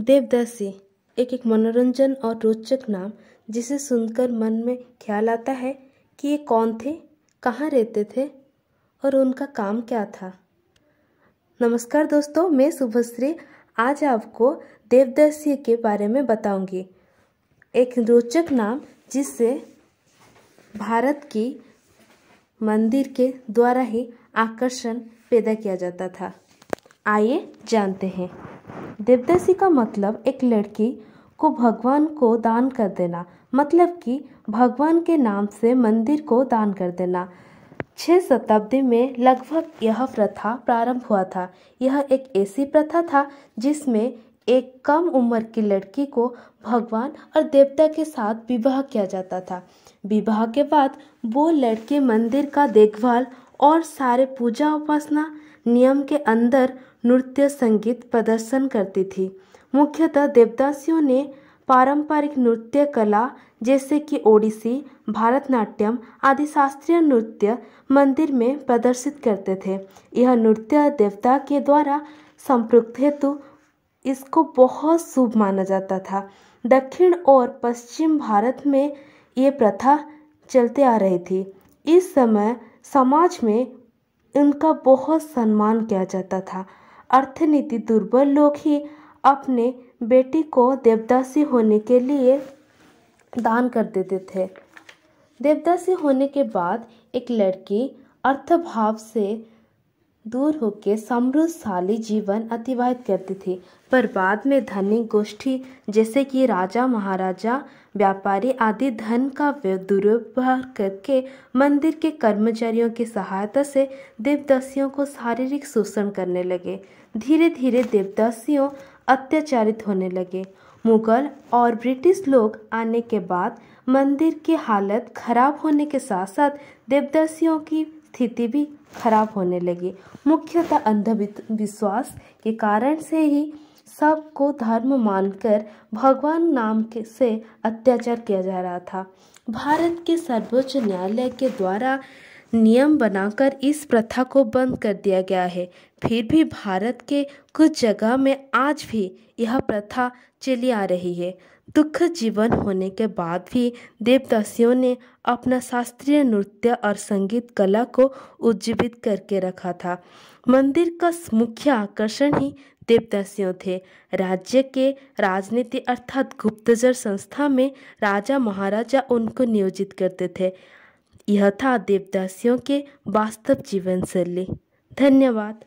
देवदासी, एक एक मनोरंजन और रोचक नाम, जिसे सुनकर मन में ख्याल आता है कि ये कौन थे, कहाँ रहते थे और उनका काम क्या था। नमस्कार दोस्तों, मैं शुभश्री, आज आपको देवदासी के बारे में बताऊँगी। एक रोचक नाम जिससे भारत की मंदिर के द्वारा ही आकर्षण पैदा किया जाता था। आइए जानते हैं। देवदासी का मतलब एक लड़की को भगवान को दान कर देना। मतलब कि भगवान के नाम से मंदिर को दान कर देना। छः शताब्दी में लगभग यह प्रथा प्रारंभ हुआ था। यह एक ऐसी प्रथा था जिसमें एक कम उम्र की लड़की को भगवान और देवता के साथ विवाह किया जाता था। विवाह के बाद वो लड़के मंदिर का देखभाल और सारे पूजा उपासना, नियम के अंदर नृत्य, संगीत प्रदर्शन करती थी। मुख्यतः देवदासियों ने पारंपरिक नृत्य कला जैसे कि ओडिसी, भारतनाट्यम आदि शास्त्रीय नृत्य मंदिर में प्रदर्शित करते थे। यह नृत्य देवता के द्वारा संपृक्त हेतु इसको बहुत शुभ माना जाता था। दक्षिण और पश्चिम भारत में ये प्रथा चलते आ रही थी। इस समय समाज में इनका बहुत सम्मान किया जाता था। अर्थनीति दुर्बल लोग ही अपने बेटी को देवदासी होने के लिए दान कर देते थे। देवदासी होने के बाद एक लड़की अर्थभाव से दूर होकर समृद्धशाली जीवन अतिवाहित करती थी। पर बाद में धनी गोष्ठी, जैसे कि राजा, महाराजा, व्यापारी आदि धन का दुरुपयोग करके मंदिर के कर्मचारियों की सहायता से देवदासियों को शारीरिक शोषण करने लगे। धीरे धीरे देवदासियों अत्याचारित होने लगे। मुगल और ब्रिटिश लोग आने के बाद मंदिर की हालत खराब होने के साथ साथ देवदासियों की स्थिति भी खराब होने लगी। मुख्यतः अंधविश्वास के कारण से ही सबको धर्म मानकर भगवान नाम के से अत्याचार किया जा रहा था। भारत के सर्वोच्च न्यायालय के द्वारा नियम बनाकर इस प्रथा को बंद कर दिया गया है। फिर भी भारत के कुछ जगह में आज भी यह प्रथा चली आ रही है। दुख जीवन होने के बाद भी देवदासियों ने अपना शास्त्रीय नृत्य और संगीत कला को उज्जीवित करके रखा था। मंदिर का मुख्य आकर्षण ही देवदासियों थे। राज्य के राजनीति अर्थात गुप्तचर संस्था में राजा महाराजा उनको नियोजित करते थे। यह था देवदासियों के वास्तव जीवन शैली धन्यवाद।